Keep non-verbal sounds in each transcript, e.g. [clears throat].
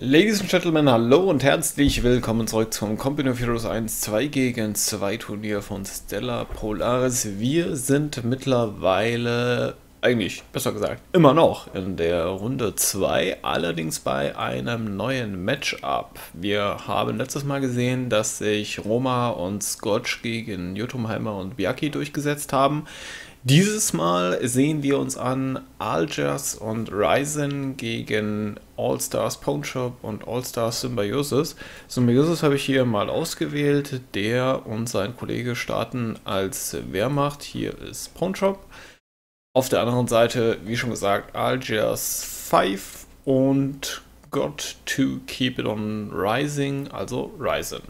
Ladies and Gentlemen, hallo und herzlich willkommen zurück zum Company of Heroes 1 2 gegen 2 Turnier von Stella Polaris. Wir sind mittlerweile, eigentlich besser gesagt, immer noch in der Runde 2, allerdings bei einem neuen Matchup. Wir haben letztes Mal gesehen, dass sich Roma und Scotch gegen Jotunheimer und Biaki durchgesetzt haben. Dieses Mal sehen wir uns an Algiers und Ryzen gegen All-Stars Shop und All-Stars Symbiosis. Symbiosis habe ich hier mal ausgewählt. Der und sein Kollege starten als Wehrmacht. Hier ist Shop. Auf der anderen Seite, wie schon gesagt, Algiers 5 und Got to Keep It On Rising, also Ryzen.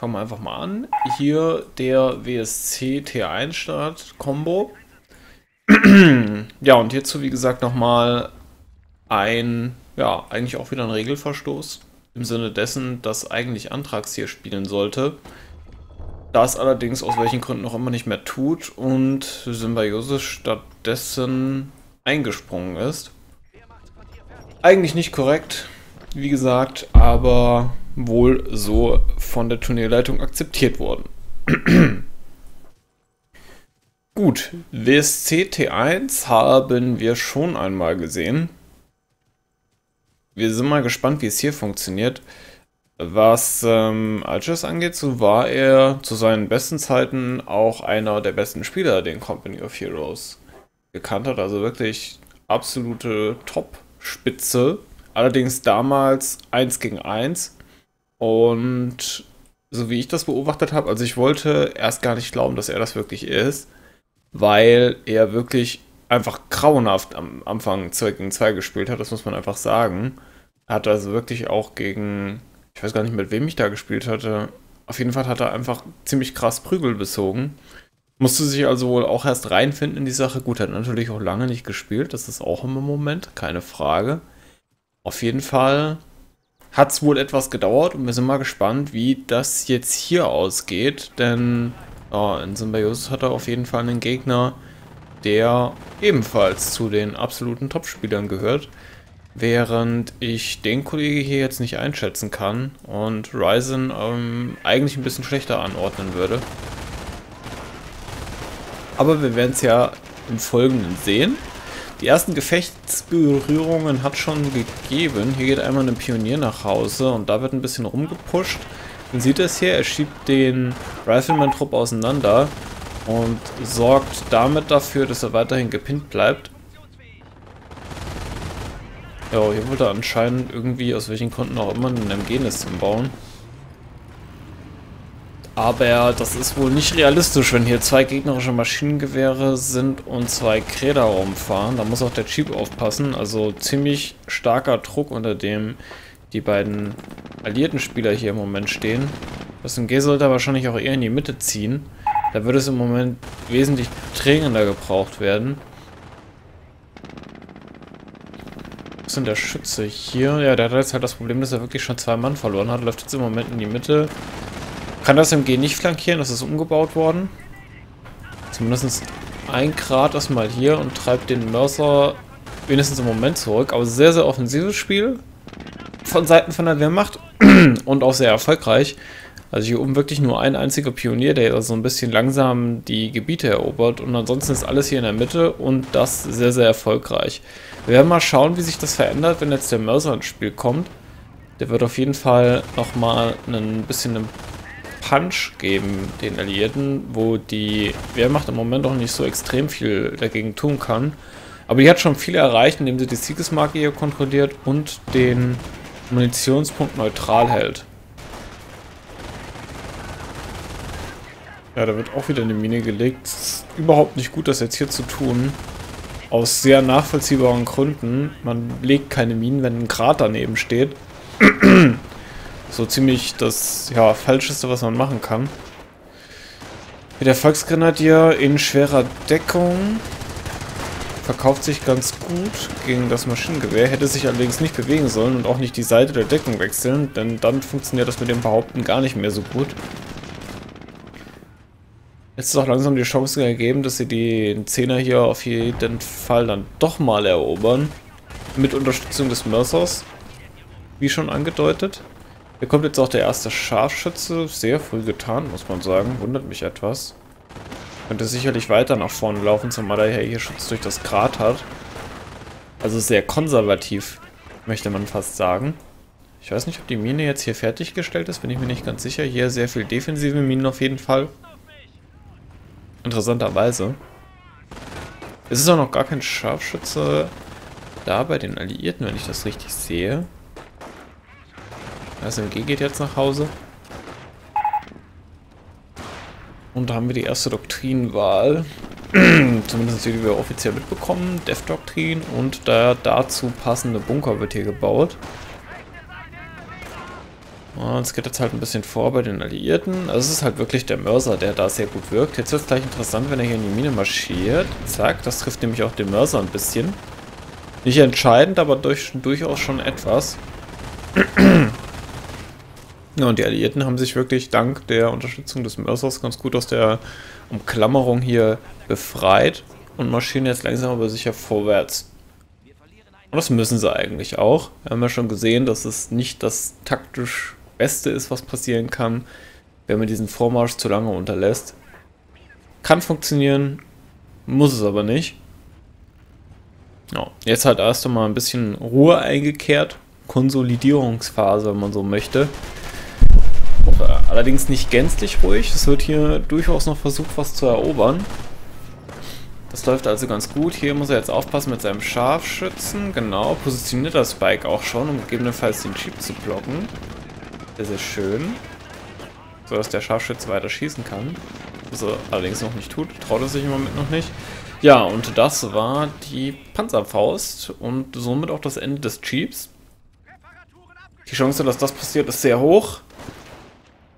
Fangen wir einfach mal an. Hier der WSC T1 Start Combo. [clears throat] ja, und hierzu, wie gesagt, nochmal ein, ja, eigentlich auch wieder ein Regelverstoß. Im Sinne dessen, dass eigentlich Antrags hier spielen sollte. Das allerdings aus welchen Gründen auch immer nicht mehr tut und Symbiosis stattdessen eingesprungen ist. Eigentlich nicht korrekt, wie gesagt, aber wohl so von der Turnierleitung akzeptiert worden. [clears throat] Gut, WSC T1 haben wir schon einmal gesehen. Wir sind mal gespannt, wie es hier funktioniert. Was ähm, Alges angeht, so war er zu seinen besten Zeiten auch einer der besten Spieler, den Company of Heroes gekannt hat. Also wirklich absolute Top-Spitze. Allerdings damals 1 gegen 1 und so wie ich das beobachtet habe, also ich wollte erst gar nicht glauben, dass er das wirklich ist, weil er wirklich einfach grauenhaft am Anfang 2 gegen 2 gespielt hat, das muss man einfach sagen. Er hat also wirklich auch gegen, ich weiß gar nicht, mit wem ich da gespielt hatte. Auf jeden Fall hat er einfach ziemlich krass Prügel bezogen. Musste sich also wohl auch erst reinfinden in die Sache. Gut, hat natürlich auch lange nicht gespielt, das ist auch immer Moment, keine Frage. Auf jeden Fall hat es wohl etwas gedauert und wir sind mal gespannt, wie das jetzt hier ausgeht, denn oh, in Symbiosis hat er auf jeden Fall einen Gegner, der ebenfalls zu den absoluten Topspielern gehört, während ich den Kollege hier jetzt nicht einschätzen kann und Ryzen ähm, eigentlich ein bisschen schlechter anordnen würde. Aber wir werden es ja im Folgenden sehen. Die ersten Gefechtsberührungen hat schon gegeben. Hier geht einmal ein Pionier nach Hause und da wird ein bisschen rumgepusht. Man sieht es hier, er schiebt den Rifleman-Trupp auseinander und sorgt damit dafür, dass er weiterhin gepinnt bleibt. Ja, hier er anscheinend irgendwie, aus welchen Gründen auch immer, einen MG-Nest bauen. Aber das ist wohl nicht realistisch, wenn hier zwei gegnerische Maschinengewehre sind und zwei Kräder rumfahren. Da muss auch der Jeep aufpassen. Also ziemlich starker Druck, unter dem die beiden alliierten Spieler hier im Moment stehen. Das MG sollte wahrscheinlich auch eher in die Mitte ziehen. Da würde es im Moment wesentlich dringender gebraucht werden. Was ist denn der Schütze hier? Ja, der hat jetzt halt das Problem, dass er wirklich schon zwei Mann verloren hat. Läuft jetzt im Moment in die Mitte kann das MG nicht flankieren, das ist umgebaut worden. Zumindest ein Grad erstmal hier und treibt den Mörser wenigstens im Moment zurück. Aber sehr, sehr offensives Spiel von Seiten von der Wehrmacht [clears throat] und auch sehr erfolgreich. Also hier oben wirklich nur ein einziger Pionier, der so ein bisschen langsam die Gebiete erobert und ansonsten ist alles hier in der Mitte und das sehr, sehr erfolgreich. Wir werden mal schauen, wie sich das verändert, wenn jetzt der Mörser ins Spiel kommt. Der wird auf jeden Fall nochmal ein bisschen Punch geben, den Alliierten, wo die Wehrmacht im Moment auch nicht so extrem viel dagegen tun kann. Aber die hat schon viel erreicht, indem sie die Siegesmarke hier kontrolliert und den Munitionspunkt neutral hält. Ja, da wird auch wieder eine Mine gelegt. Es ist überhaupt nicht gut, das jetzt hier zu tun. Aus sehr nachvollziehbaren Gründen. Man legt keine Minen, wenn ein Grat daneben steht [clears throat] so ziemlich das ja, Falscheste, was man machen kann. Der Volksgrenadier in schwerer Deckung verkauft sich ganz gut gegen das Maschinengewehr, hätte sich allerdings nicht bewegen sollen und auch nicht die Seite der Deckung wechseln, denn dann funktioniert das mit dem Behaupten gar nicht mehr so gut. Jetzt ist auch langsam die Chance gegeben, dass sie den Zehner hier auf jeden Fall dann doch mal erobern. Mit Unterstützung des Mörsers. wie schon angedeutet. Hier kommt jetzt auch der erste Scharfschütze. Sehr früh getan, muss man sagen. Wundert mich etwas. Könnte sicherlich weiter nach vorne laufen, zumal er hier Schutz durch das Grat hat. Also sehr konservativ, möchte man fast sagen. Ich weiß nicht, ob die Mine jetzt hier fertiggestellt ist, bin ich mir nicht ganz sicher. Hier sehr viel defensive Minen auf jeden Fall. Interessanterweise. Es ist auch noch gar kein Scharfschütze da bei den Alliierten, wenn ich das richtig sehe. SMG geht jetzt nach Hause. Und da haben wir die erste Doktrinwahl. [clears throat] Zumindest die, die wir offiziell mitbekommen. Dev-Doktrin. Und der dazu passende Bunker wird hier gebaut. Und es geht jetzt halt ein bisschen vor bei den Alliierten. Also es ist halt wirklich der Mörser, der da sehr gut wirkt. Jetzt wird es gleich interessant, wenn er hier in die Mine marschiert. Zack, das trifft nämlich auch den Mörser ein bisschen. Nicht entscheidend, aber durch, durchaus schon etwas. [clears throat] ja, und die Alliierten haben sich wirklich dank der Unterstützung des Mörsers ganz gut aus der Umklammerung hier befreit und marschieren jetzt langsam aber sicher vorwärts. Und das müssen sie eigentlich auch. Wir haben ja schon gesehen, dass es nicht das taktisch Beste ist, was passieren kann, wenn man diesen Vormarsch zu lange unterlässt. Kann funktionieren, muss es aber nicht. Ja, jetzt halt erst einmal ein bisschen Ruhe eingekehrt. Konsolidierungsphase, wenn man so möchte. Allerdings nicht gänzlich ruhig. Es wird hier durchaus noch versucht, was zu erobern. Das läuft also ganz gut. Hier muss er jetzt aufpassen mit seinem Scharfschützen. Genau, positioniert das Spike auch schon, um gegebenenfalls den Jeep zu blocken. Sehr, sehr schön. So dass der Scharfschütze weiter schießen kann. Was er allerdings noch nicht tut. Traut er sich im Moment noch nicht. Ja, und das war die Panzerfaust und somit auch das Ende des Jeeps. Die Chance, dass das passiert, ist sehr hoch.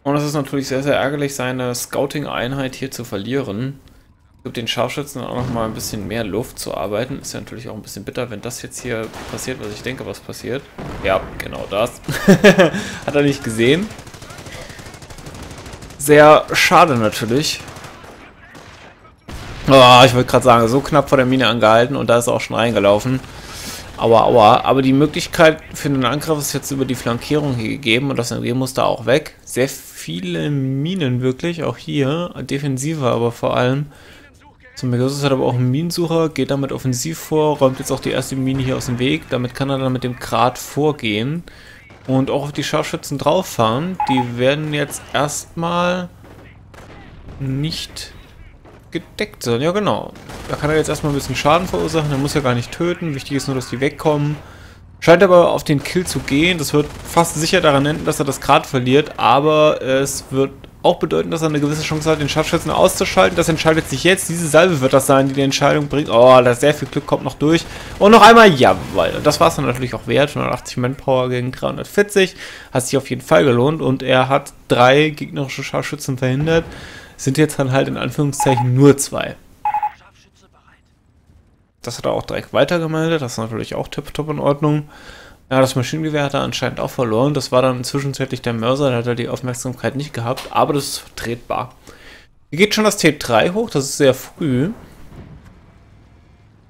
Und es ist natürlich sehr, sehr ärgerlich, seine Scouting-Einheit hier zu verlieren. Gibt den Scharfschützen auch noch mal ein bisschen mehr Luft zu arbeiten. Ist ja natürlich auch ein bisschen bitter, wenn das jetzt hier passiert, was ich denke, was passiert. Ja, genau das. [laughs] Hat er nicht gesehen. Sehr schade natürlich. Oh, ich wollte gerade sagen, so knapp vor der Mine angehalten und da ist er auch schon reingelaufen. Aua, aua. Aber die Möglichkeit für einen Angriff ist jetzt über die Flankierung hier gegeben und das MG muss da auch weg. Sehr viele Minen wirklich, auch hier. Defensive aber vor allem. So, Megasus hat aber auch einen Minensucher, geht damit offensiv vor, räumt jetzt auch die erste Mine hier aus dem Weg. Damit kann er dann mit dem Grat vorgehen und auch auf die Scharfschützen drauf fahren. Die werden jetzt erstmal nicht gedeckt sein. Ja, genau. Da kann er jetzt erstmal ein bisschen Schaden verursachen. Er muss ja gar nicht töten. Wichtig ist nur, dass die wegkommen. Scheint aber auf den Kill zu gehen. Das wird fast sicher daran enden, dass er das Grad verliert. Aber es wird auch bedeuten, dass er eine gewisse Chance hat, den Scharfschützen auszuschalten. Das entscheidet sich jetzt. Diese Salve wird das sein, die die Entscheidung bringt. Oh, da sehr viel Glück kommt noch durch. Und noch einmal, jawohl. Das war es dann natürlich auch wert. 180 Manpower gegen 340. Hat sich auf jeden Fall gelohnt. Und er hat drei gegnerische Scharfschützen verhindert. Sind jetzt dann halt in Anführungszeichen nur zwei. Das hat er auch direkt weitergemeldet. Das ist natürlich auch tipptopp in Ordnung. Ja, das Maschinengewehr hat er anscheinend auch verloren. Das war dann zwischenzeitlich der Mörser, der hat er die Aufmerksamkeit nicht gehabt, aber das ist vertretbar. Hier geht schon das T3 hoch, das ist sehr früh.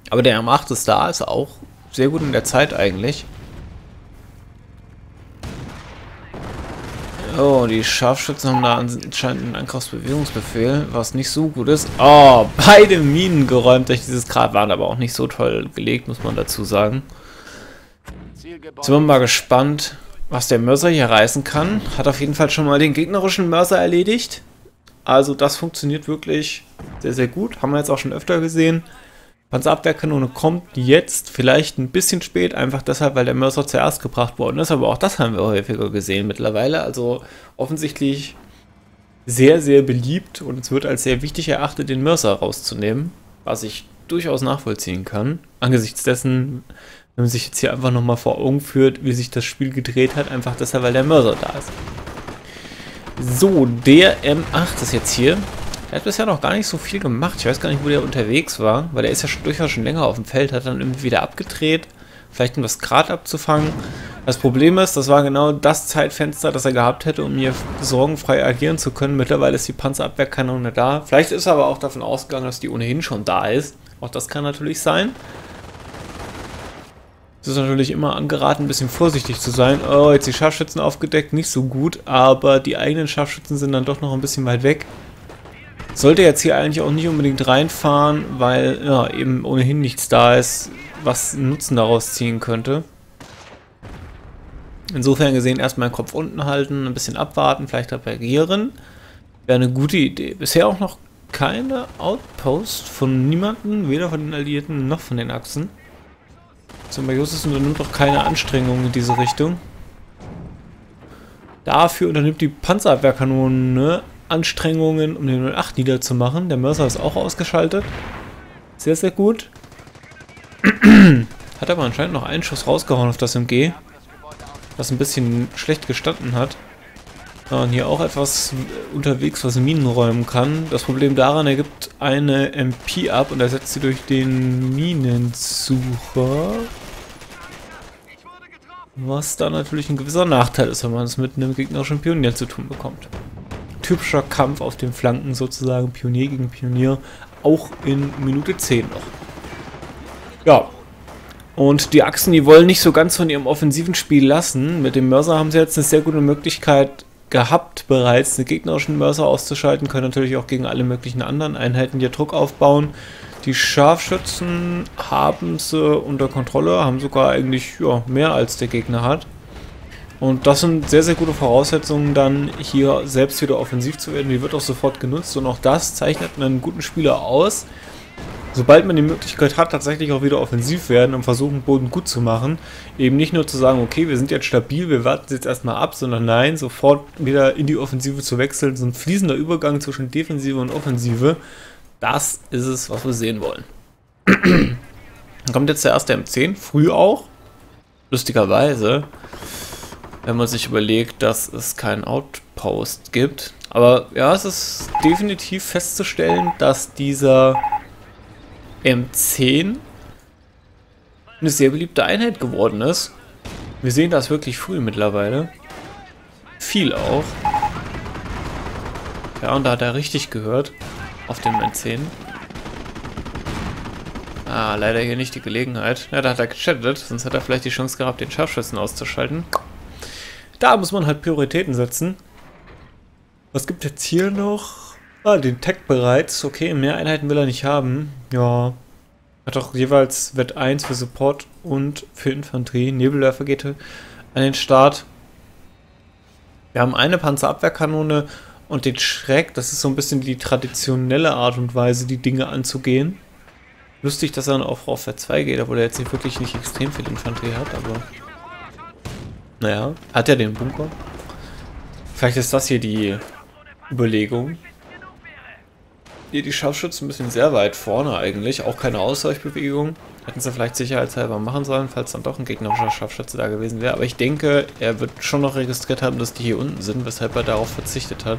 Aber der M8 ist da, ist auch sehr gut in der Zeit eigentlich. Oh, die Scharfschützen haben da anscheinend einen Angriffsbewegungsbefehl, was nicht so gut ist. Oh, beide Minen geräumt durch dieses Grab waren aber auch nicht so toll gelegt, muss man dazu sagen. Sind wir mal gespannt, was der Mörser hier reißen kann. Hat auf jeden Fall schon mal den gegnerischen Mörser erledigt. Also das funktioniert wirklich sehr, sehr gut. Haben wir jetzt auch schon öfter gesehen. Panzerabwehrkanone kommt jetzt vielleicht ein bisschen spät, einfach deshalb, weil der Mörser zuerst gebracht worden ist. Aber auch das haben wir häufiger gesehen mittlerweile. Also offensichtlich sehr, sehr beliebt und es wird als sehr wichtig erachtet, den Mörser rauszunehmen. Was ich durchaus nachvollziehen kann. Angesichts dessen, wenn man sich jetzt hier einfach nochmal vor Augen führt, wie sich das Spiel gedreht hat, einfach deshalb, weil der Mörser da ist. So, der M8 ist jetzt hier. Er hat bisher noch gar nicht so viel gemacht. Ich weiß gar nicht, wo der unterwegs war, weil er ist ja schon, durchaus schon länger auf dem Feld, hat dann irgendwie wieder abgedreht, vielleicht um das Grad abzufangen. Das Problem ist, das war genau das Zeitfenster, das er gehabt hätte, um hier sorgenfrei agieren zu können. Mittlerweile ist die Panzerabwehrkanone da. Vielleicht ist er aber auch davon ausgegangen, dass die ohnehin schon da ist. Auch das kann natürlich sein. Es ist natürlich immer angeraten, ein bisschen vorsichtig zu sein. Oh, jetzt die Scharfschützen aufgedeckt, nicht so gut, aber die eigenen Scharfschützen sind dann doch noch ein bisschen weit weg. Sollte jetzt hier eigentlich auch nicht unbedingt reinfahren, weil ja, eben ohnehin nichts da ist, was Nutzen daraus ziehen könnte. Insofern gesehen erstmal den Kopf unten halten, ein bisschen abwarten, vielleicht reparieren. Wäre eine gute Idee. Bisher auch noch keine Outpost von niemandem, weder von den Alliierten noch von den Achsen. Symbiosis unternimmt auch keine Anstrengungen in diese Richtung. Dafür unternimmt die Panzerabwehrkanone Anstrengungen, um den 08 niederzumachen. Der Mörser ist auch ausgeschaltet. Sehr, sehr gut. [clears throat] hat aber anscheinend noch einen Schuss rausgehauen auf das MG. Was ein bisschen schlecht gestanden hat. Und hier auch etwas unterwegs, was Minen räumen kann. Das Problem daran, er gibt eine MP ab und ersetzt sie durch den Minensucher. Was da natürlich ein gewisser Nachteil ist, wenn man es mit einem gegnerischen Pionier zu tun bekommt. Typischer Kampf auf den Flanken sozusagen, Pionier gegen Pionier, auch in Minute 10 noch. Ja, und die Achsen, die wollen nicht so ganz von ihrem offensiven Spiel lassen. Mit dem Mörser haben sie jetzt eine sehr gute Möglichkeit, gehabt, bereits einen gegnerischen Mörser auszuschalten, können natürlich auch gegen alle möglichen anderen Einheiten hier Druck aufbauen. Die Scharfschützen haben sie unter Kontrolle, haben sogar eigentlich ja, mehr als der Gegner hat. Und das sind sehr, sehr gute Voraussetzungen, dann hier selbst wieder offensiv zu werden. Die wird auch sofort genutzt und auch das zeichnet einen guten Spieler aus sobald man die Möglichkeit hat, tatsächlich auch wieder offensiv werden und versuchen, Boden gut zu machen, eben nicht nur zu sagen, okay, wir sind jetzt stabil, wir warten jetzt erstmal ab, sondern nein, sofort wieder in die Offensive zu wechseln, so ein fließender Übergang zwischen Defensive und Offensive, das ist es, was wir sehen wollen. [clears throat] Dann kommt jetzt der erste M10, früh auch, lustigerweise, wenn man sich überlegt, dass es keinen Outpost gibt. Aber ja, es ist definitiv festzustellen, dass dieser M10 eine sehr beliebte Einheit geworden ist. Wir sehen das wirklich früh mittlerweile. Viel auch. Ja, und da hat er richtig gehört. Auf dem M10. Ah, leider hier nicht die Gelegenheit. Ja, da hat er gechattet, sonst hat er vielleicht die Chance gehabt, den Scharfschützen auszuschalten. Da muss man halt Prioritäten setzen. Was gibt jetzt hier noch? Ah, den Tech bereits. Okay, mehr Einheiten will er nicht haben. Ja. Hat doch jeweils Wett 1 für Support und für Infanterie. Nebelwerfer geht an den Start. Wir haben eine Panzerabwehrkanone und den Schreck. Das ist so ein bisschen die traditionelle Art und Weise, die Dinge anzugehen. Lustig, dass er dann auch auf Wett 2 geht, obwohl er jetzt nicht wirklich nicht extrem viel Infanterie hat, aber... Naja, hat er den Bunker? Vielleicht ist das hier die Überlegung. Hier die Scharfschützen ein bisschen sehr weit vorne eigentlich. Auch keine Ausweichbewegung. Hätten sie vielleicht sicherheitshalber machen sollen, falls dann doch ein gegnerischer Scharfschütze da gewesen wäre. Aber ich denke, er wird schon noch registriert haben, dass die hier unten sind, weshalb er darauf verzichtet hat.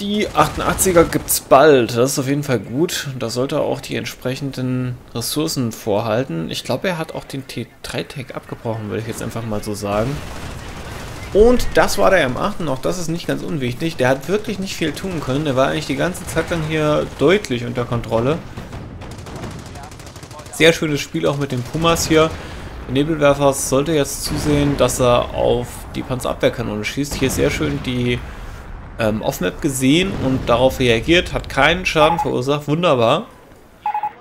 Die 88er gibt es bald. Das ist auf jeden Fall gut. Da sollte er auch die entsprechenden Ressourcen vorhalten. Ich glaube, er hat auch den T3-Tag abgebrochen, würde ich jetzt einfach mal so sagen. Und das war der M8 auch das ist nicht ganz unwichtig. Der hat wirklich nicht viel tun können. Der war eigentlich die ganze Zeit lang hier deutlich unter Kontrolle. Sehr schönes Spiel auch mit den Pumas hier. Der Nebelwerfer sollte jetzt zusehen, dass er auf die Panzerabwehrkanone schießt. Hier sehr schön die ähm, Off-Map gesehen und darauf reagiert. Hat keinen Schaden verursacht. Wunderbar.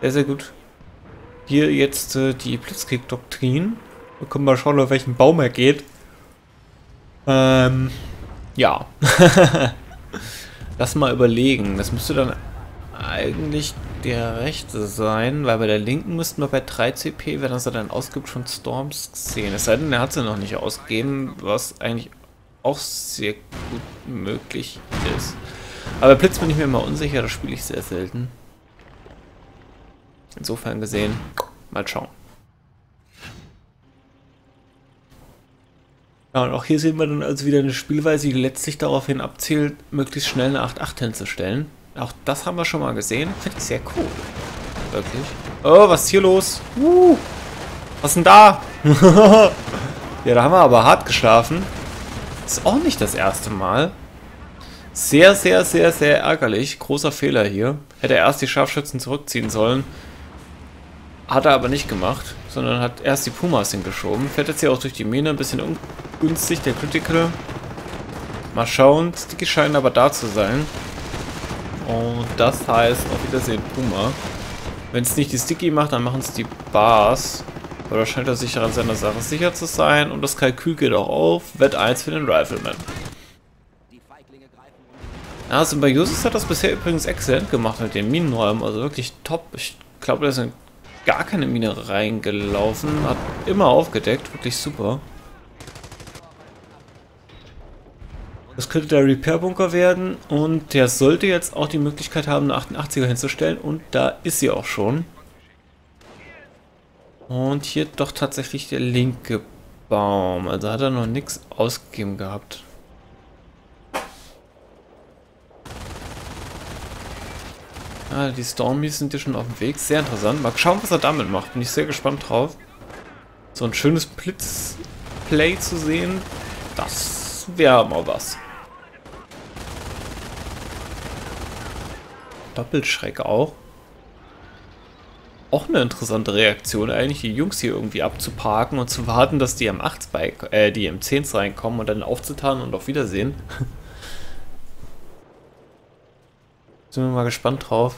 Sehr, sehr gut. Hier jetzt äh, die Blitzkrieg-Doktrin. Wir können mal schauen, auf welchen Baum er geht. Ähm, ja. [laughs] Lass mal überlegen. Das müsste dann eigentlich der rechte sein, weil bei der linken müssten wir bei 3 CP, wenn er dann ausgibt, schon Storms sehen. Es sei denn, er hat sie noch nicht ausgegeben, was eigentlich auch sehr gut möglich ist. Aber Blitz bin ich mir immer unsicher, das spiele ich sehr selten. Insofern gesehen, mal schauen. Ja, und auch hier sehen wir dann also wieder eine Spielweise, die letztlich daraufhin abzielt, möglichst schnell eine 8-8 hinzustellen. Auch das haben wir schon mal gesehen. Finde ich sehr cool. Wirklich. Oh, was ist hier los? Uh, was denn da? [laughs] ja, da haben wir aber hart geschlafen. Ist auch nicht das erste Mal. Sehr, sehr, sehr, sehr ärgerlich. Großer Fehler hier. Hätte er erst die Scharfschützen zurückziehen sollen. Hat er aber nicht gemacht, sondern hat erst die Pumas hingeschoben. Fährt jetzt hier auch durch die Mine, ein bisschen ungünstig, der Critical. Mal schauen, Sticky scheinen aber da zu sein. Und das heißt, auf Wiedersehen Puma. Wenn es nicht die Sticky macht, dann machen es die Bars. Oder scheint er sich an seiner Sache sicher zu sein. Und das Kalkül geht auch auf. Wett 1 für den Rifleman. Ja, Symbiosis hat das bisher übrigens exzellent gemacht mit den Minenräumen. Also wirklich top. Ich glaube, da sind gar keine Mine reingelaufen. Hat immer aufgedeckt. Wirklich super. Das könnte der Repair-Bunker werden und der sollte jetzt auch die Möglichkeit haben, eine 88er hinzustellen und da ist sie auch schon. Und hier doch tatsächlich der linke Baum, also hat er noch nichts ausgegeben gehabt. Ah, die Stormies sind hier schon auf dem Weg, sehr interessant. Mal schauen, was er damit macht, bin ich sehr gespannt drauf. So ein schönes Blitzplay zu sehen, das wäre mal was. Doppelschreck auch. Auch eine interessante Reaktion eigentlich, die Jungs hier irgendwie abzuparken und zu warten, dass die am 8 äh, die m 10 reinkommen und dann aufzutan und auf Wiedersehen. [laughs] Sind wir mal gespannt drauf.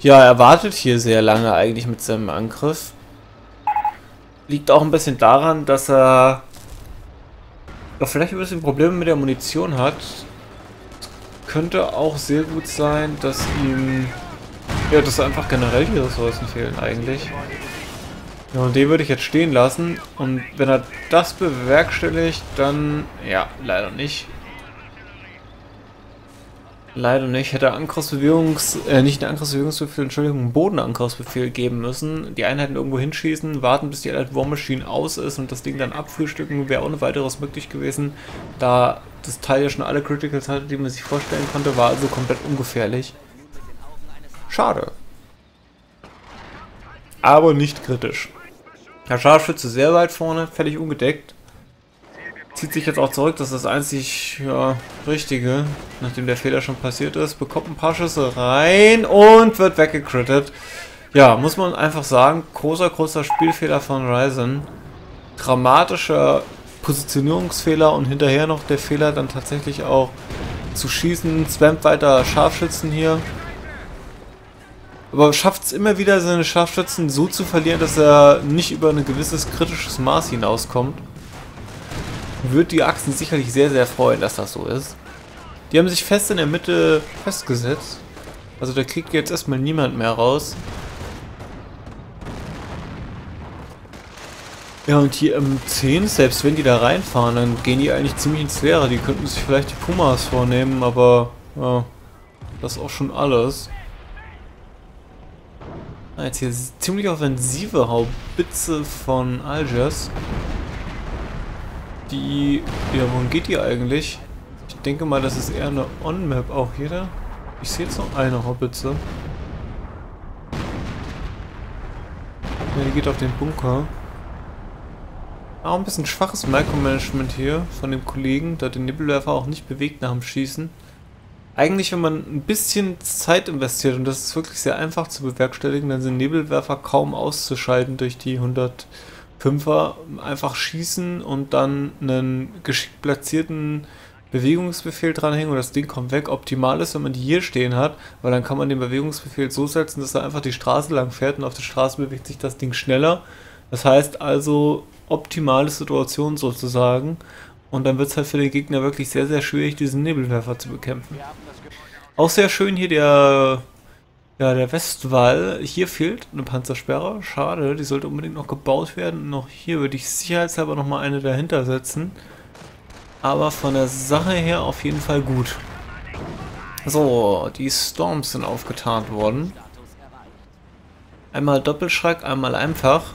Ja, er wartet hier sehr lange eigentlich mit seinem Angriff. Liegt auch ein bisschen daran, dass er vielleicht ein bisschen Probleme mit der Munition hat könnte auch sehr gut sein, dass ihm... Ja, dass einfach generell die Ressourcen fehlen eigentlich. Ja, und den würde ich jetzt stehen lassen. Und wenn er das bewerkstelligt, dann... Ja, leider nicht. Leider nicht. Hätte Angriffsbewegungsbefehl, äh, nicht einen Angriffsbewegungsbefehl, Entschuldigung, einen Bodenangriffsbefehl geben müssen. Die Einheiten irgendwo hinschießen, warten, bis die Allied War Machine aus ist und das Ding dann abfrühstücken, wäre ohne weiteres möglich gewesen. Da das Teil ja schon alle Criticals hatte, die man sich vorstellen konnte, war also komplett ungefährlich. Schade. Aber nicht kritisch. Der Scharfschütze sehr weit vorne, völlig ungedeckt. Zieht sich jetzt auch zurück, das ist das einzig ja, Richtige, nachdem der Fehler schon passiert ist. Bekommt ein paar Schüsse rein und wird weggecrittet. Ja, muss man einfach sagen, großer, großer Spielfehler von Ryzen. Dramatischer Positionierungsfehler und hinterher noch der Fehler dann tatsächlich auch zu schießen. Spammt weiter Scharfschützen hier. Aber schafft es immer wieder, seine Scharfschützen so zu verlieren, dass er nicht über ein gewisses kritisches Maß hinauskommt. Wird die Achsen sicherlich sehr, sehr freuen, dass das so ist. Die haben sich fest in der Mitte festgesetzt. Also da kriegt jetzt erstmal niemand mehr raus. Ja, und hier im 10, selbst wenn die da reinfahren, dann gehen die eigentlich ziemlich ins Leere. Die könnten sich vielleicht die Pumas vornehmen, aber ja, das ist auch schon alles. Ah, jetzt hier ziemlich offensive Haubitze von Algiers. Die, ja, wohin geht die eigentlich? Ich denke mal, das ist eher eine On-Map auch hier. Da. Ich sehe jetzt noch eine Haubitze. Ja, die geht auf den Bunker. Auch ein bisschen schwaches Micromanagement hier von dem Kollegen, der den Nibbelwerfer auch nicht bewegt nach dem Schießen. Eigentlich, wenn man ein bisschen Zeit investiert, und das ist wirklich sehr einfach zu bewerkstelligen, dann sind Nebelwerfer kaum auszuschalten durch die 105er. Einfach schießen und dann einen geschickt platzierten Bewegungsbefehl dranhängen und das Ding kommt weg. Optimal ist, wenn man die hier stehen hat, weil dann kann man den Bewegungsbefehl so setzen, dass er einfach die Straße lang fährt und auf der Straße bewegt sich das Ding schneller. Das heißt also, optimale Situation sozusagen. Und dann wird es halt für den Gegner wirklich sehr, sehr schwierig, diesen Nebelwerfer zu bekämpfen. Auch sehr schön hier der, ja, der Westwall. Hier fehlt eine Panzersperre. Schade, die sollte unbedingt noch gebaut werden. Noch hier würde ich sicherheitshalber nochmal eine dahinter setzen. Aber von der Sache her auf jeden Fall gut. So, die Storms sind aufgetarnt worden. Einmal Doppelschreck, einmal einfach.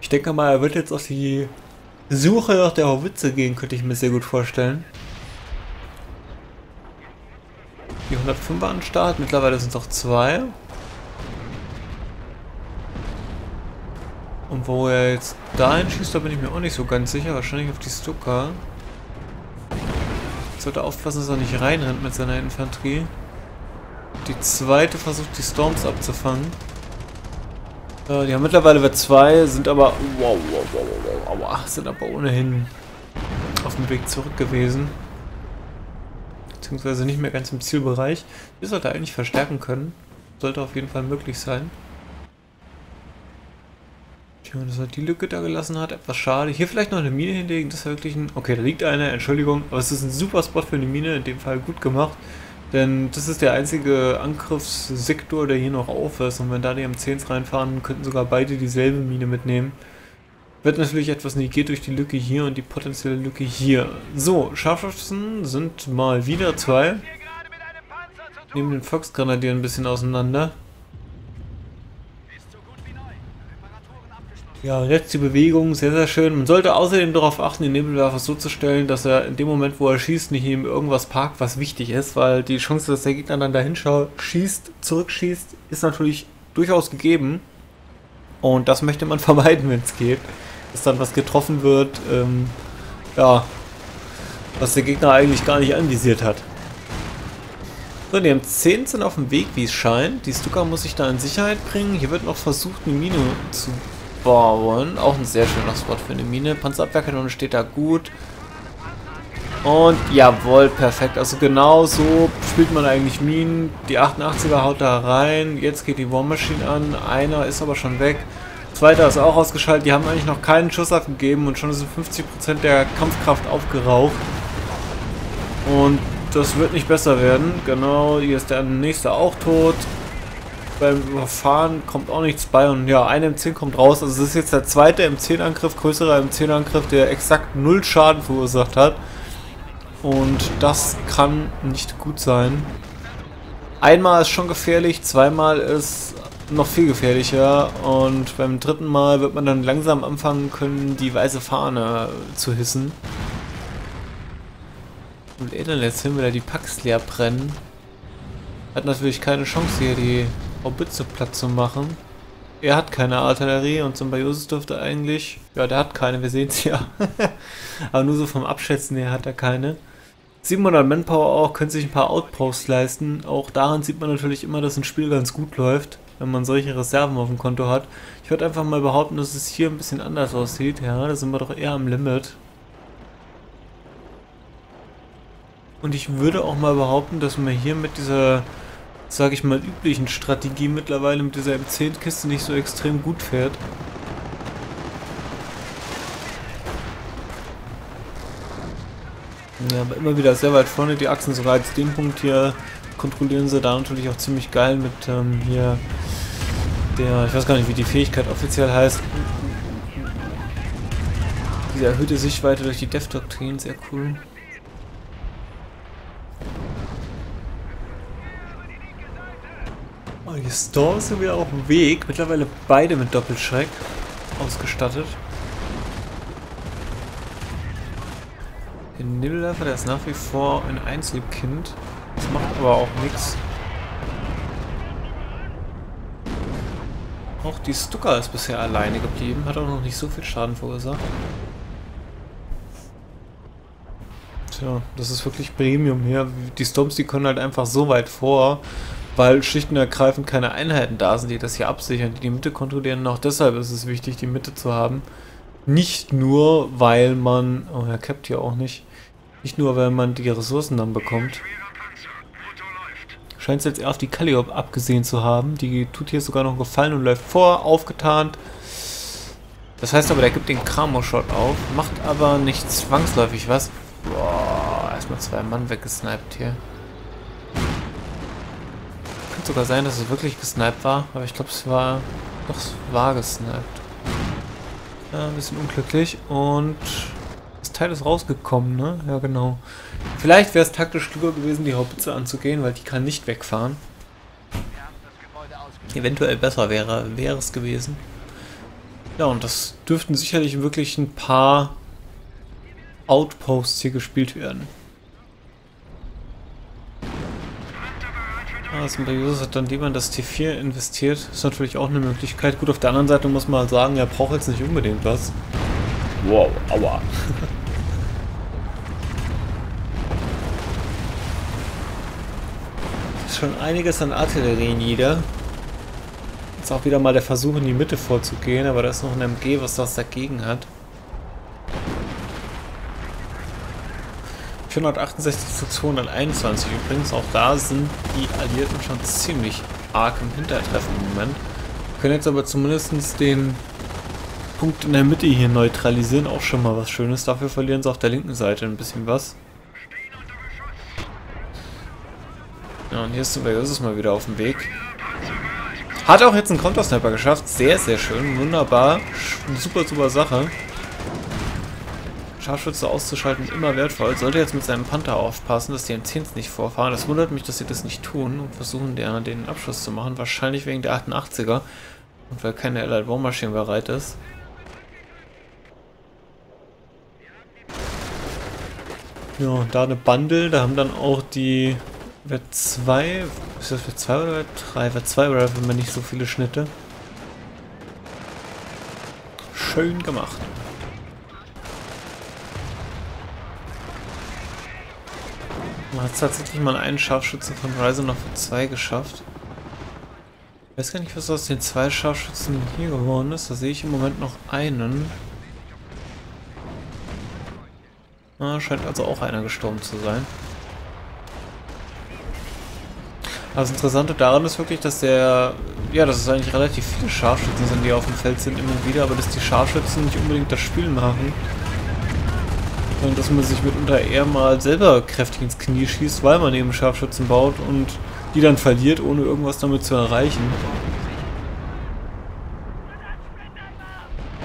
Ich denke mal, er wird jetzt auf die Suche nach der Hauwitze gehen, könnte ich mir sehr gut vorstellen. Die 105er an Start, mittlerweile sind es auch zwei. Und wo er jetzt dahin schießt, da bin ich mir auch nicht so ganz sicher. Wahrscheinlich auf die Stuka. Sollte aufpassen, dass er nicht reinrennt mit seiner Infanterie. Die zweite versucht die Storms abzufangen. Äh, die haben mittlerweile wir zwei, sind aber. Wow, wow, wow, wow, wow, sind aber ohnehin auf dem Weg zurück gewesen. Beziehungsweise nicht mehr ganz im Zielbereich. Wir sollte eigentlich verstärken können. Sollte auf jeden Fall möglich sein. Tja, dass er die Lücke da gelassen hat, etwas schade. Hier vielleicht noch eine Mine hinlegen, das ist wirklich ein... Okay, da liegt eine, Entschuldigung, aber es ist ein super Spot für eine Mine, in dem Fall gut gemacht. Denn das ist der einzige Angriffssektor, der hier noch auf ist. Und wenn da die M10s reinfahren, könnten sogar beide dieselbe Mine mitnehmen. Wird natürlich etwas negiert durch die Lücke hier und die potenzielle Lücke hier. So, Scharfschützen sind mal wieder zwei. Nehmen den Volksgrenadier ein bisschen auseinander. Ja, jetzt die Bewegung, sehr, sehr schön. Man sollte außerdem darauf achten, den Nebelwerfer so zu stellen, dass er in dem Moment, wo er schießt, nicht ihm irgendwas parkt, was wichtig ist, weil die Chance, dass der Gegner dann dahin schießt, zurückschießt, ist natürlich durchaus gegeben. Und das möchte man [laughs] vermeiden, wenn es geht. Dass dann was getroffen wird, ähm, ja, was der Gegner eigentlich gar nicht anvisiert hat. So, die M10 sind auf dem Weg, wie es scheint. Die Stuka muss sich da in Sicherheit bringen. Hier wird noch versucht, eine Mine zu bauen. Auch ein sehr schöner Spot für eine Mine. Panzerabwehrkanone steht da gut. Und jawohl, perfekt. Also genau so spielt man eigentlich Minen. Die 88er haut da rein. Jetzt geht die War Machine an. Einer ist aber schon weg. Zweiter ist auch ausgeschaltet. Die haben eigentlich noch keinen Schuss abgegeben und schon sind 50% der Kampfkraft aufgeraucht. Und das wird nicht besser werden. Genau, hier ist der nächste auch tot beim Überfahren kommt auch nichts bei und ja, ein M10 kommt raus. Also es ist jetzt der zweite M10-Angriff, größerer M10-Angriff, der exakt null Schaden verursacht hat. Und das kann nicht gut sein. Einmal ist schon gefährlich, zweimal ist noch viel gefährlicher und beim dritten Mal wird man dann langsam anfangen können, die weiße Fahne zu hissen. Und eh dann jetzt hin wieder die Packs leer brennen. Hat natürlich keine Chance hier die Haubitze platt zu machen. Er hat keine Artillerie und Symbiosis dürfte eigentlich... Ja, der hat keine, wir sehen es ja. [laughs] Aber nur so vom Abschätzen her hat er keine. 700 Manpower auch, könnte sich ein paar Outposts leisten. Auch daran sieht man natürlich immer, dass ein Spiel ganz gut läuft, wenn man solche Reserven auf dem Konto hat. Ich würde einfach mal behaupten, dass es hier ein bisschen anders aussieht. Ja, da sind wir doch eher am Limit. Und ich würde auch mal behaupten, dass man hier mit dieser sage ich mal, üblichen Strategie mittlerweile mit dieser M10-Kiste nicht so extrem gut fährt. Ja, aber immer wieder sehr weit vorne die Achsen, sogar als den Punkt hier kontrollieren sie da natürlich auch ziemlich geil mit ähm, hier der, ich weiß gar nicht, wie die Fähigkeit offiziell heißt. Diese erhöhte Sichtweite durch die Dev-Doktrin, sehr cool. Oh, die Storms sind wieder auf dem Weg. Mittlerweile beide mit Doppelschreck ausgestattet. Der Nibbelwerfer, der ist nach wie vor ein Einzelkind. Das macht aber auch nichts. Auch die Stuka ist bisher alleine geblieben, hat auch noch nicht so viel Schaden verursacht. Tja, das ist wirklich Premium hier. Die Storms, die können halt einfach so weit vor weil schlicht und ergreifend keine Einheiten da sind, die das hier absichern, die die Mitte kontrollieren. Und auch deshalb ist es wichtig, die Mitte zu haben. Nicht nur, weil man, oh, er capt hier auch nicht, nicht nur, weil man die Ressourcen dann bekommt. Scheint es jetzt eher auf die Calliope abgesehen zu haben. Die tut hier sogar noch gefallen und läuft vor, aufgetarnt. Das heißt aber, der gibt den Kramo-Shot auf, macht aber nicht zwangsläufig was. Boah, erstmal zwei Mann weggesniped hier. Könnte sogar sein, dass es wirklich gesniped war, aber ich glaube, es war... Doch, war gesniped. Ja, ein bisschen unglücklich und... Das Teil ist rausgekommen, ne? Ja, genau. Vielleicht wäre es taktisch klüger gewesen, die Haubitze anzugehen, weil die kann nicht wegfahren. Eventuell besser wäre, wäre es gewesen. Ja, und das dürften sicherlich wirklich ein paar Outposts hier gespielt werden. Ah, Symbiosis hat dann lieber in das T4 investiert. Ist natürlich auch eine Möglichkeit. Gut, auf der anderen Seite muss man halt sagen, er braucht jetzt nicht unbedingt was. Wow, aua. [laughs] schon einiges an Artillerie nieder. Jetzt auch wieder mal der Versuch in die Mitte vorzugehen, aber da ist noch ein MG, was das dagegen hat. 468 zu 221. Übrigens auch da sind die Alliierten schon ziemlich arg im Hintertreffen im Moment. Können jetzt aber zumindest den Punkt in der Mitte hier neutralisieren. Auch schon mal was Schönes. Dafür verlieren sie auf der linken Seite ein bisschen was. Ja, und hier ist Symbiosis mal wieder auf dem Weg. Hat auch jetzt einen Counter-Sniper geschafft. Sehr, sehr schön. Wunderbar. Super, super Sache. Scharfschütze auszuschalten immer wertvoll. Sollte jetzt mit seinem Panther aufpassen, dass die M10s nicht vorfahren. Das wundert mich, dass sie das nicht tun und versuchen, der, den Abschuss zu machen. Wahrscheinlich wegen der 88er und weil keine Allied Bohrmaschine bereit ist. Ja, da eine Bundle, da haben dann auch die Wert 2, ist das Wert 2 oder Wert 3? Wert 2 oder wenn man nicht so viele Schnitte. Schön gemacht. Man hat tatsächlich mal einen Scharfschützen von Ryzen noch für zwei geschafft. Ich weiß gar nicht, was aus den zwei Scharfschützen hier geworden ist. Da sehe ich im Moment noch einen. Ah, scheint also auch einer gestorben zu sein. das Interessante daran ist wirklich, dass der, ja, dass es eigentlich relativ viele Scharfschützen sind, die auf dem Feld sind immer wieder, aber dass die Scharfschützen nicht unbedingt das Spiel machen. Und dass man sich mitunter eher mal selber kräftig ins Knie schießt, weil man eben Scharfschützen baut und die dann verliert, ohne irgendwas damit zu erreichen.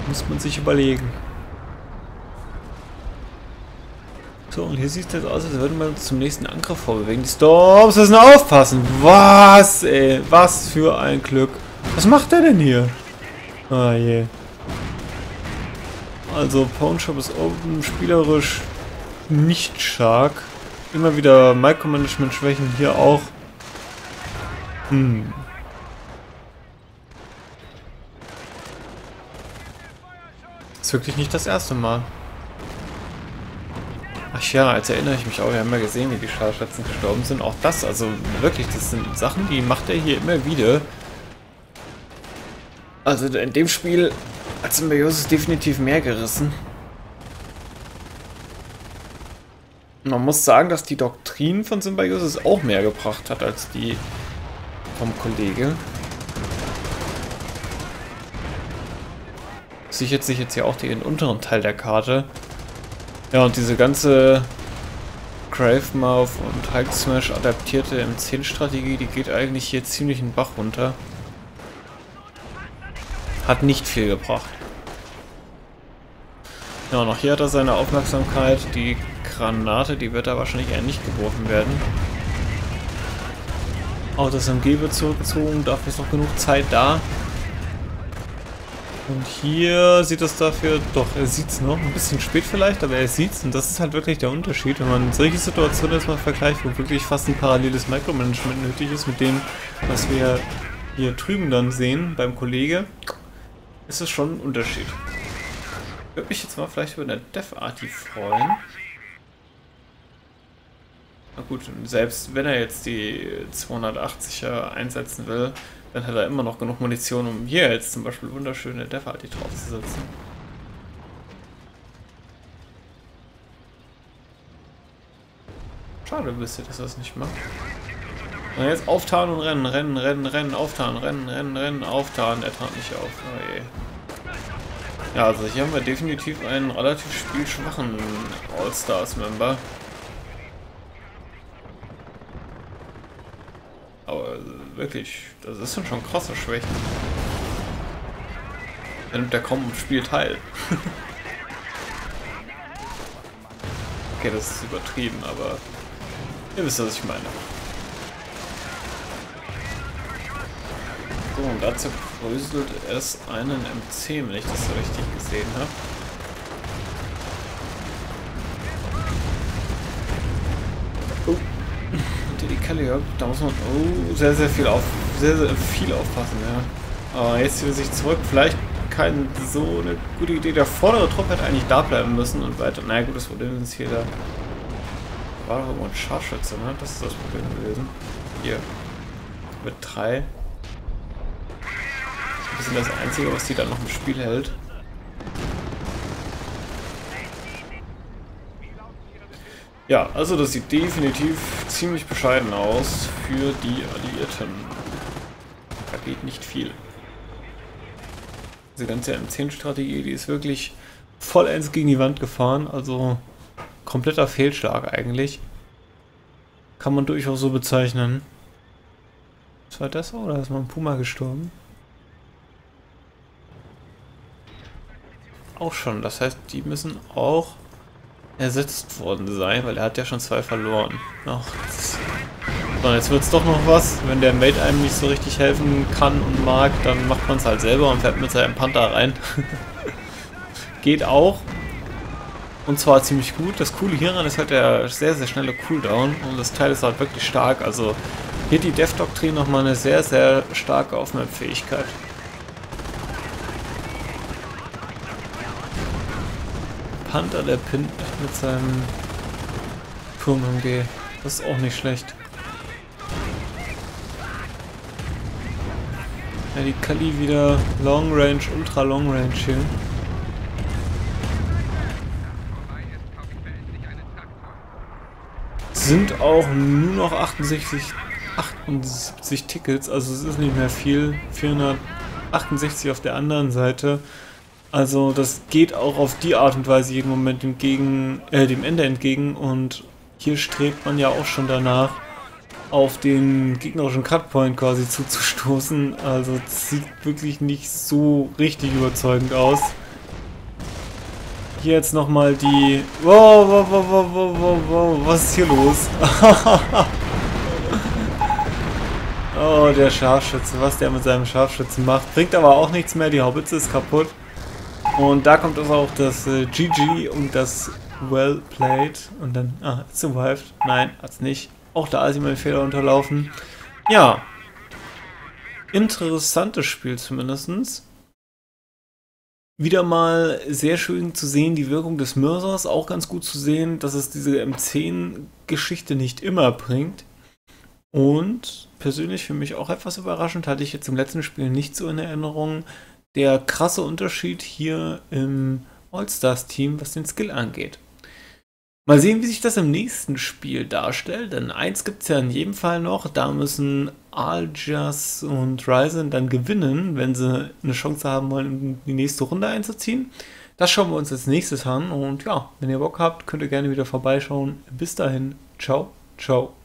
Muss man sich überlegen. So, und hier sieht es jetzt aus, als würden wir uns zum nächsten Angriff vorbewegen. Die Storms müssen aufpassen. Was, ey. Was für ein Glück. Was macht der denn hier? Ah je. Also Pawnshop ist oben spielerisch nicht stark. Immer wieder Micromanagement-Schwächen hier auch. Hm. Ist wirklich nicht das erste Mal. Ach ja, jetzt erinnere ich mich auch, wir haben ja gesehen, wie die Scharfschützen gestorben sind. Auch das, also wirklich, das sind Sachen, die macht er hier immer wieder. Also in dem Spiel hat Symbiosis definitiv mehr gerissen. Man muss sagen, dass die Doktrin von Symbiosis auch mehr gebracht hat als die vom Kollege. Sichert sich jetzt hier auch den unteren Teil der Karte. Ja, und diese ganze Gravemouth und Hulk Smash adaptierte M10-Strategie, die geht eigentlich hier ziemlich in den Bach runter. Hat nicht viel gebracht. Ja, und auch hier hat er seine Aufmerksamkeit. Die Granate, die wird da wahrscheinlich eher nicht geworfen werden. Auch das MG wird zurückgezogen, dafür ist noch genug Zeit da. Und hier sieht es dafür, doch, er sieht es noch, ein bisschen spät vielleicht, aber er sieht es und das ist halt wirklich der Unterschied, wenn man solche Situationen erstmal vergleicht, wo wirklich fast ein paralleles Micromanagement nötig ist mit dem, was wir hier drüben dann sehen beim Kollege ist es schon ein Unterschied. Würde mich jetzt mal vielleicht über eine Dev-Arti freuen. Na gut, selbst wenn er jetzt die 280er einsetzen will, dann hat er immer noch genug Munition, um hier jetzt zum Beispiel wunderschöne Dev-Arti draufzusetzen. Schade ein bisschen, dass er das nicht macht. Und jetzt auftauen und rennen, rennen, rennen, rennen, auftauen, rennen, rennen, rennen, auftauen. Er tat nicht auf. Oh. Ja, also hier haben wir definitiv einen relativ spielschwachen All-Stars-Member. Aber wirklich, das ist schon krasse Schwächen. Er nimmt ja kaum im Spiel teil. [laughs] okay, das ist übertrieben, aber ihr wisst, was ich meine. So, und dazu bröselt es einen MC, wenn ich das so richtig gesehen habe. Oh. Die Kelly, da muss man oh, sehr, sehr viel auf, sehr, sehr viel aufpassen, ja. Aber jetzt wieder sich zurück, vielleicht keine so eine gute Idee. Der vordere Trupp hätte eigentlich da bleiben müssen und weiter. Na naja, gut, das Problem ist hier da. War doch irgendwo ein Scharfschütze, ne? Das ist das Problem gewesen. Hier. Mit 3. Ein bisschen das Einzige, was die dann noch im Spiel hält. Ja, also das sieht definitiv ziemlich bescheiden aus für die Alliierten. Da geht nicht viel. Diese ganze M10-Strategie, die ist wirklich vollends gegen die Wand gefahren. Also kompletter Fehlschlag eigentlich. Kann man durchaus so bezeichnen. Was war das oder ist mal ein Puma gestorben? Auch schon, das heißt, die müssen auch ersetzt worden sein, weil er hat ja schon zwei verloren. Ach, so, jetzt wird es doch noch was. Wenn der Mate einem nicht so richtig helfen kann und mag, dann macht man es halt selber und fährt mit seinem Panther rein. [laughs] Geht auch. Und zwar ziemlich gut. Das Coole hieran ist halt der sehr, sehr schnelle Cooldown. Und das Teil ist halt wirklich stark. Also hier die Dev-Doktrin nochmal eine sehr, sehr starke Aufmerksamkeit. Panther, der pinnt mit seinem Turm-MG. Das ist auch nicht schlecht. Ja, die Kali wieder Long Range, Ultra Long Range hier. Sind auch nur noch 68, 78 Tickets, also es ist nicht mehr viel. 468 auf der anderen Seite. Also das geht auch auf die Art und Weise jeden Moment entgegen, äh, dem Ende entgegen und hier strebt man ja auch schon danach, auf den gegnerischen Cutpoint quasi zuzustoßen. Also sieht wirklich nicht so richtig überzeugend aus. Hier jetzt nochmal die... Wow, wow, wow, wow, wow, wow, wow, was ist hier los? [laughs] oh, der Scharfschütze, was der mit seinem Scharfschützen macht. Bringt aber auch nichts mehr, die Haubitze ist kaputt. Und da kommt also auch das äh, GG und das Well Played. Und dann, ah, survived. Nein, hat's nicht. Auch da ein Fehler unterlaufen. Ja. Interessantes Spiel zumindest. Wieder mal sehr schön zu sehen, die Wirkung des Mürsers. Auch ganz gut zu sehen, dass es diese M10-Geschichte nicht immer bringt. Und persönlich für mich auch etwas überraschend, hatte ich jetzt im letzten Spiel nicht so in Erinnerung, der krasse Unterschied hier im All-Stars-Team, was den Skill angeht. Mal sehen, wie sich das im nächsten Spiel darstellt, denn eins gibt es ja in jedem Fall noch, da müssen Aljas und Ryzen dann gewinnen, wenn sie eine Chance haben wollen, die nächste Runde einzuziehen. Das schauen wir uns als nächstes an und ja, wenn ihr Bock habt, könnt ihr gerne wieder vorbeischauen. Bis dahin, ciao, ciao.